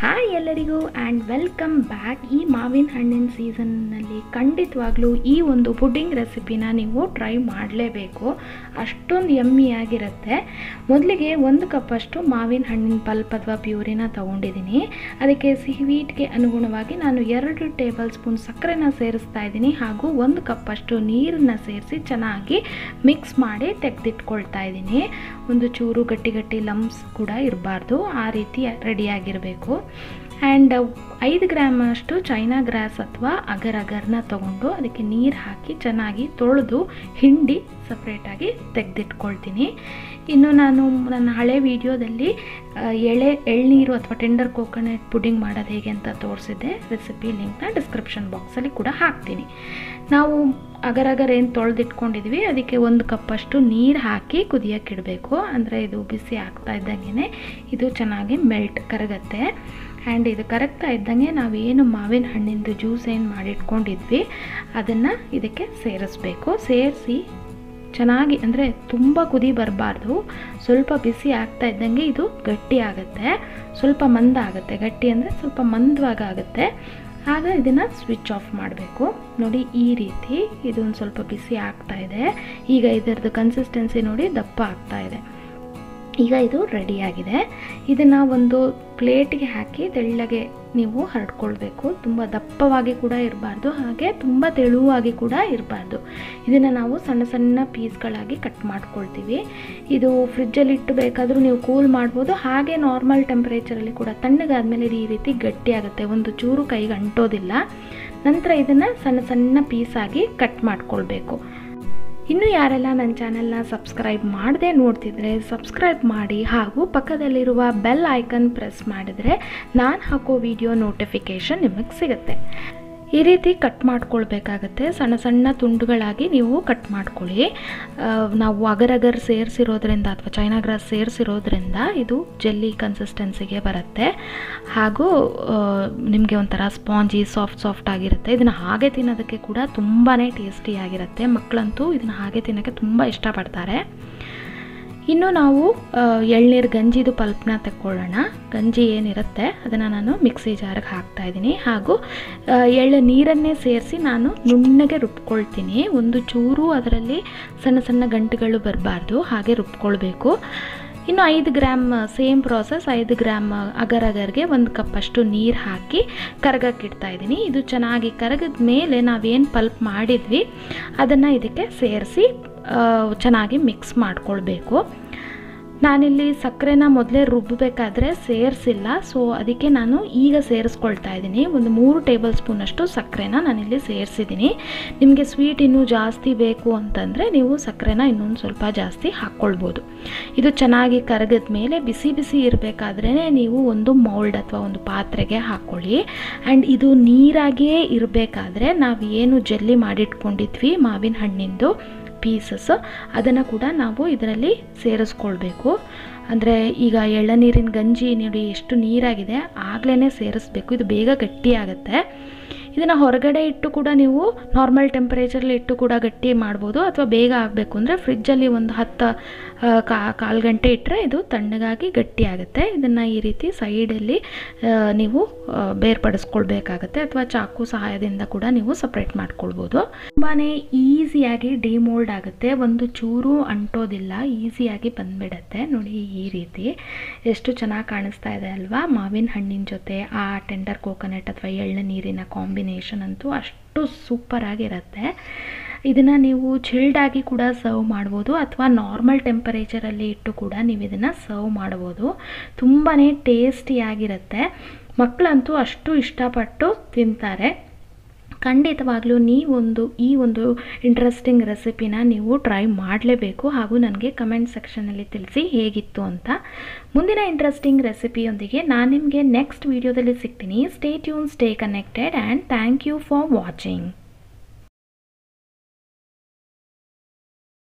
Hi ಎಲ್ಲರಿಗೂ and welcome back ಈ ಮಾವಿನ ಹಣ್ಣಿನ ಸೀಸನ್ನಲ್ಲಿ ಖಂಡಿತವಾಗ್ಲೂ ಈ ಒಂದು ಪುಡ್ಡಿಂಗ್ ರೆಸಿಪಿನ ನೀವು ಟ್ರೈ ಮಾಡಲೇಬೇಕು. ಅಷ್ಟೊಂದು ಯಮ್ಮಿಯಾಗಿರುತ್ತೆ ಮೊದಲಿಗೆ ಒಂದು ಕಪ್ಪಷ್ಟು ಮಾವಿನ ಹಣ್ಣಿನ ಪಲ್ಪ್ ಅಥವಾ ಪ್ಯೂರಿನ ತೊಗೊಂಡಿದ್ದೀನಿ. ಅದಕ್ಕೆ ಸಿಹಿವೀಟ್ಗೆ ಅನುಗುಣವಾಗಿ ನಾನು ಎರಡು ಟೇಬಲ್ ಸ್ಪೂನ್ ಸಕ್ಕರೆನ ಸೇರಿಸ್ತಾ ಇದ್ದೀನಿ ಹಾಗೂ ಒಂದು ಕಪ್ಪಷ್ಟು ನೀರನ್ನು ಸೇರಿಸಿ ಚೆನ್ನಾಗಿ ಮಿಕ್ಸ್ ಮಾಡಿ ತೆಗೆದಿಟ್ಕೊಳ್ತಾ ಇದ್ದೀನಿ. ಒಂದು ಚೂರು ಗಟ್ಟಿ ಗಟ್ಟಿ ಲಂಬ್ಸ್ ಕೂಡ ಇರಬಾರ್ದು. ಆ ರೀತಿ ರೆಡಿಯಾಗಿರಬೇಕು ಆ್ಯಂಡ್ ಐದು ಗ್ರಾಮ್ ಅಷ್ಟು ಚೈನಾ ಗ್ರಾಸ್ ಅಥವಾ ಅಗರ್ ಅಗರ್ನ ತೊಗೊಂಡು ಅದಕ್ಕೆ ನೀರು ಹಾಕಿ ಚೆನ್ನಾಗಿ ತೊಳೆದು ಹಿಂಡಿ ಸಪ್ರೇಟಾಗಿ ತೆಗೆದಿಟ್ಕೊಳ್ತೀನಿ. ಇನ್ನು ನಾನು ನನ್ನ ಹಳೆ ವಿಡಿಯೋದಲ್ಲಿ ಎಳೆ, ಎಳ್ನೀರು ಅಥವಾ ಟೆಂಡರ್ ಕೋಕೋನಟ್ ಪುಡಿಂಗ್ ಮಾಡೋದು ಹೇಗೆ ಅಂತ ತೋರಿಸಿದ್ದೆ. ರೆಸಿಪಿ ಲಿಂಕ್ನ ಡಿಸ್ಕ್ರಿಪ್ಷನ್ ಬಾಕ್ಸಲ್ಲಿ ಕೂಡ ಹಾಕ್ತೀನಿ. ನಾವು ಅಗರಗರ ಏನು ತೊಳೆದಿಟ್ಕೊಂಡಿದ್ವಿ, ಅದಕ್ಕೆ ಒಂದು ಕಪ್ಪಷ್ಟು ನೀರು ಹಾಕಿ ಕುದಿಯೋಕ್ಕಿಡಬೇಕು ಅಂದರೆ ಇದು ಬಿಸಿ ಆಗ್ತಾ ಇದ್ದಂಗೆ ಇದು ಚೆನ್ನಾಗಿ ಮೆಲ್ಟ್ ಕರಗತ್ತೆ. ಆ್ಯಂಡ್ ಇದು ಕರಗ್ತಾ ಇದ್ದಂಗೆ ನಾವೇನು ಮಾವಿನ ಹಣ್ಣಿಂದು ಜ್ಯೂಸ್ ಏನು ಮಾಡಿಟ್ಕೊಂಡಿದ್ವಿ, ಅದನ್ನು ಇದಕ್ಕೆ ಸೇರಿಸ್ಬೇಕು. ಸೇರಿಸಿ ಚೆನ್ನಾಗಿ, ಅಂದರೆ ತುಂಬ ಕುದಿ ಬರಬಾರ್ದು. ಸ್ವಲ್ಪ ಬಿಸಿ ಆಗ್ತಾ ಇದ್ದಂಗೆ ಇದು ಗಟ್ಟಿ ಆಗುತ್ತೆ. ಸ್ವಲ್ಪ ಮಂದ ಆಗುತ್ತೆ. ಗಟ್ಟಿ ಅಂದರೆ ಸ್ವಲ್ಪ ಮಂದವಾಗಿ ಆಗುತ್ತೆ. ಆಗ ಇದನ್ನು ಸ್ವಿಚ್ ಆಫ್ ಮಾಡಬೇಕು. ನೋಡಿ, ಈ ರೀತಿ ಇದೊಂದು ಸ್ವಲ್ಪ ಬಿಸಿ ಆಗ್ತಾ ಇದೆ. ಈಗ ಇದರದ್ದು ಕನ್ಸಿಸ್ಟೆನ್ಸಿ ನೋಡಿ ದಪ್ಪ ಆಗ್ತಾ ಇದೆ. ಈಗ ಇದು ರೆಡಿಯಾಗಿದೆ ಇದನ್ನು ಒಂದು ಪ್ಲೇಟ್ಗೆ ಹಾಕಿ ತೆಳ್ಳಗೆ ನೀವು ಹರಡ್ಕೊಳ್ಬೇಕು. ತುಂಬ ದಪ್ಪವಾಗಿ ಕೂಡ ಇರಬಾರ್ದು, ಹಾಗೆ ತುಂಬ ತೆಳುವಾಗಿ ಕೂಡ ಇರಬಾರ್ದು. ಇದನ್ನು ನಾವು ಸಣ್ಣ ಸಣ್ಣ ಪೀಸ್ಗಳಾಗಿ ಕಟ್ ಮಾಡ್ಕೊಳ್ತೀವಿ. ಇದು ಫ್ರಿಜ್ಜಲ್ಲಿ ಇಟ್ಟು ಬೇಕಾದರೂ ನೀವು ಕೂಲ್ ಮಾಡ್ಬೋದು. ಹಾಗೆ ನಾರ್ಮಲ್ ಟೆಂಪ್ರೇಚರಲ್ಲಿ ಕೂಡ ತಣ್ಣಗಾದ್ಮೇಲೆ ಇದು ಈ ರೀತಿ ಗಟ್ಟಿಯಾಗುತ್ತೆ. ಒಂದು ಚೂರು ಕೈಗೆ ಅಂಟೋದಿಲ್ಲ. ನಂತರ ಇದನ್ನು ಸಣ್ಣ ಸಣ್ಣ ಪೀಸಾಗಿ ಕಟ್ ಮಾಡ್ಕೊಳ್ಬೇಕು. ಇನ್ನು ಯಾರೆಲ್ಲ ನನ್ನ ಚಾನೆಲ್ನ ಸಬ್ಸ್ಕ್ರೈಬ್ ಮಾಡದೆ ನೋಡ್ತಿದ್ರೆ ಸಬ್ಸ್ಕ್ರೈಬ್ ಮಾಡಿ ಹಾಗೂ ಪಕ್ಕದಲ್ಲಿರುವ ಬೆಲ್ ಐಕನ್ ಪ್ರೆಸ್ ಮಾಡಿದರೆ ನಾನು ಹಾಕೋ ವಿಡಿಯೋ ನೋಟಿಫಿಕೇಷನ್ ನಿಮಗೆ ಸಿಗುತ್ತೆ. ಈ ರೀತಿ ಕಟ್ ಮಾಡ್ಕೊಳ್ಬೇಕಾಗತ್ತೆ. ಸಣ್ಣ ಸಣ್ಣ ತುಂಡುಗಳಾಗಿ ನೀವು ಕಟ್ ಮಾಡ್ಕೊಳ್ಳಿ. ನಾವು ಅಗರಗರ್ ಸೇರಿಸಿರೋದ್ರಿಂದ ಅಥವಾ ಚೈನಾ ಗ್ರಾಸ್ ಸೇರಿಸಿರೋದ್ರಿಂದ ಇದು ಜೆಲ್ಲಿ ಕನ್ಸಿಸ್ಟೆನ್ಸಿಗೆ ಬರುತ್ತೆ. ಹಾಗೂ ನಿಮಗೆ ಒಂಥರ ಸ್ಪಾಂಜಿ ಸಾಫ್ಟ್ ಸಾಫ್ಟ್ ಆಗಿರುತ್ತೆ. ಇದನ್ನು ಹಾಗೆ ತಿನ್ನೋದಕ್ಕೆ ಕೂಡ ತುಂಬಾ ಟೇಸ್ಟಿಯಾಗಿರುತ್ತೆ ಮಕ್ಕಳಂತೂ ಇದನ್ನು ಹಾಗೆ ತಿನ್ನೋಕ್ಕೆ ತುಂಬ ಇಷ್ಟಪಡ್ತಾರೆ. ಇನ್ನು ನಾವು ಎಳ್ನೀರು ಗಂಜಿದು ಪಲ್ಪ್ನ ತಗೊಳ್ಳೋಣ ಗಂಜಿ ಏನಿರುತ್ತೆ, ಅದನ್ನು ನಾನು ಮಿಕ್ಸಿ ಜಾರಿಗೆ ಹಾಕ್ತಾ ಇದ್ದೀನಿ. ಹಾಗೂ ಎಳ್ಳು ನೀರನ್ನೇ ಸೇರಿಸಿ ನಾನು ನುಣ್ಣಗೆ ರುಬ್ಕೊಳ್ತೀನಿ. ಒಂದು ಚೂರು ಅದರಲ್ಲಿ ಸಣ್ಣ ಸಣ್ಣ ಗಂಟುಗಳು ಬರಬಾರ್ದು, ಹಾಗೆ ರುಬ್ಕೊಳ್ಬೇಕು. ಇನ್ನು ಐದು ಗ್ರಾಮ್, ಸೇಮ್ ಪ್ರಾಸೆಸ್, ಐದು ಗ್ರಾಮ್ ಅಗರ್ ಅಗರ್ಗೆ ಒಂದು ಕಪ್ಪಷ್ಟು ನೀರು ಹಾಕಿ ಕರಗಕ್ಕಿಡ್ತಾ ಇದ್ದೀನಿ. ಇದು ಚೆನ್ನಾಗಿ ಕರಗಿದ ಮೇಲೆ ನಾವೇನು ಪಲ್ಪ್ ಮಾಡಿದ್ವಿ, ಅದನ್ನು ಇದಕ್ಕೆ ಸೇರಿಸಿ ಚೆನ್ನಾಗಿ ಮಿಕ್ಸ್ ಮಾಡ್ಕೊಳ್ಬೇಕು. ನಾನಿಲ್ಲಿ ಸಕ್ಕರೆನ ಮೊದಲೇ ರುಬ್ಬಬೇಕಾದ್ರೆ ಸೇರಿಸಿಲ್ಲ. ಸೊ ಅದಕ್ಕೆ ನಾನು ಈಗ ಸೇರಿಸ್ಕೊಳ್ತಾ ಇದ್ದೀನಿ. ಒಂದು ಮೂರು ಟೇಬಲ್ ಸ್ಪೂನಷ್ಟು ಸಕ್ಕರೆನ ನಾನಿಲ್ಲಿ ಸೇರಿಸಿದ್ದೀನಿ. ನಿಮಗೆ ಸ್ವೀಟ್ ಇನ್ನೂ ಜಾಸ್ತಿ ಬೇಕು ಅಂತಂದರೆ ನೀವು ಸಕ್ಕರೆನ ಇನ್ನೊಂದು ಸ್ವಲ್ಪ ಜಾಸ್ತಿ ಹಾಕ್ಕೊಳ್ಬೋದು. ಇದು ಚೆನ್ನಾಗಿ ಕರಗದ ಮೇಲೆ ಬಿಸಿ ಬಿಸಿ ಇರಬೇಕಾದ್ರೇ ನೀವು ಒಂದು ಮೌಲ್ಡ್ ಅಥವಾ ಒಂದು ಪಾತ್ರೆಗೆ ಹಾಕ್ಕೊಳ್ಳಿ. ಆ್ಯಂಡ್ ಇದು ನೀರಾಗಿಯೇ ಇರಬೇಕಾದ್ರೆ ನಾವು ಏನು ಜಲ್ಲಿ ಮಾಡಿಟ್ಕೊಂಡಿದ್ವಿ ಮಾವಿನ ಹಣ್ಣಿಂದು ಪೀಸಸ್ ಅದನ್ನು ಕೂಡ ನಾವು ಇದರಲ್ಲಿ ಸೇರಿಸ್ಕೊಳ್ಬೇಕು. ಅಂದರೆ ಈಗ ಎಳ್ಳನೀರಿನ ಗಂಜಿ ನೋಡಿ ಎಷ್ಟು ನೀರಾಗಿದೆ ಆಗಲೇ ಸೇರಿಸ್ಬೇಕು. ಇದು ಬೇಗ ಗಟ್ಟಿಯಾಗುತ್ತೆ. ಇದನ್ನು ಹೊರಗಡೆ ಇಟ್ಟು ಕೂಡ ನೀವು ನಾರ್ಮಲ್ ಟೆಂಪರೇಚರಲ್ಲಿ ಇಟ್ಟು ಕೂಡ ಗಟ್ಟಿ ಮಾಡ್ಬೋದು ಅಥವಾ ಬೇಗ ಆಗಬೇಕು ಅಂದರೆ ಫ್ರಿಜ್ಜಲ್ಲಿ ಒಂದು ಹತ್ತು ಕಾಲು ಗಂಟೆ ಇಟ್ಟರೆ ಇದು ತಣ್ಣಗಾಗಿ ಗಟ್ಟಿ ಆಗುತ್ತೆ. ಇದನ್ನು ಈ ರೀತಿ ಸೈಡಲ್ಲಿ ನೀವು ಬೇರ್ಪಡಿಸ್ಕೊಳ್ಬೇಕಾಗತ್ತೆ ಅಥವಾ ಚಾಕು ಸಹಾಯದಿಂದ ಕೂಡ ನೀವು ಸಪ್ರೇಟ್ ಮಾಡ್ಕೊಳ್ಬೋದು. ತುಂಬಾ ಈಸಿಯಾಗಿ ಡಿಮೋಲ್ಡ್ ಆಗುತ್ತೆ. ಒಂದು ಚೂರು ಅಂಟೋದಿಲ್ಲ, ಈಸಿಯಾಗಿ ಬಂದ್ಬಿಡತ್ತೆ. ನೋಡಿ ಈ ರೀತಿ. ಎಷ್ಟು ಚೆನ್ನಾಗಿ ಕಾಣಿಸ್ತಾ ಇದೆ ಅಲ್ವಾ? ಮಾವಿನ ಹಣ್ಣಿನ ಜೊತೆ, ಆ ಟೆಂಡರ್ ಕೋಕೋನಟ್ ಅಥವಾ ಎಳ್ಳು ನೀರಿನ ಕಾಂಬಿನೇಷನ್ ಅಂತೂ ಅಷ್ಟು ಸೂಪರಾಗಿರುತ್ತೆ ಇದನ್ನು ನೀವು ಚಿಲ್ಡಾಗಿ ಕೂಡ ಸರ್ವ್ ಮಾಡ್ಬೋದು ಅಥವಾ ನಾರ್ಮಲ್ ಟೆಂಪರೇಚರಲ್ಲಿ ಇಟ್ಟು ಕೂಡ ನೀವು ಇದನ್ನು ಸರ್ವ್ ಮಾಡ್ಬೋದು. ತುಂಬಾ ಟೇಸ್ಟಿಯಾಗಿರುತ್ತೆ ಮಕ್ಕಳಂತೂ ಅಷ್ಟು ಇಷ್ಟಪಟ್ಟು ತಿಂತಾರೆ. ಖಂಡಿತವಾಗ್ಲೂ ನೀವೊಂದು, ಈ ಒಂದು ಇಂಟ್ರೆಸ್ಟಿಂಗ್ ರೆಸಿಪಿನ ನೀವು ಟ್ರೈ ಮಾಡಲೇಬೇಕು ಹಾಗೂ ನನಗೆ ಕಮೆಂಟ್ ಸೆಕ್ಷನಲ್ಲಿ ತಿಳಿಸಿ ಹೇಗಿತ್ತು ಅಂತ. ಮುಂದಿನ ಇಂಟ್ರೆಸ್ಟಿಂಗ್ ರೆಸಿಪಿಯೊಂದಿಗೆ ನಾನು ನಿಮಗೆ ನೆಕ್ಸ್ಟ್ ವೀಡಿಯೋದಲ್ಲಿ ಸಿಗ್ತೀನಿ. Stay tune stay connected and thank you for watching